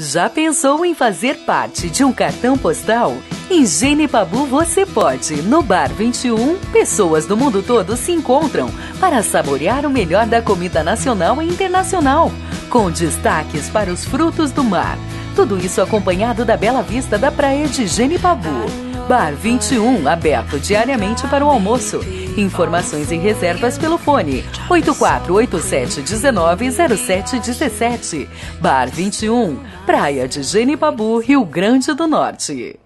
Já pensou em fazer parte de um cartão postal? Em Genipabu você pode. No Bar 21, pessoas do mundo todo se encontram para saborear o melhor da comida nacional e internacional, com destaques para os frutos do mar. Tudo isso acompanhado da bela vista da praia de Genipabu. Bar 21, aberto diariamente para o almoço. Informações e reservas pelo fone 8487 190717. Bar 21, Praia de Genipabu, Rio Grande do Norte.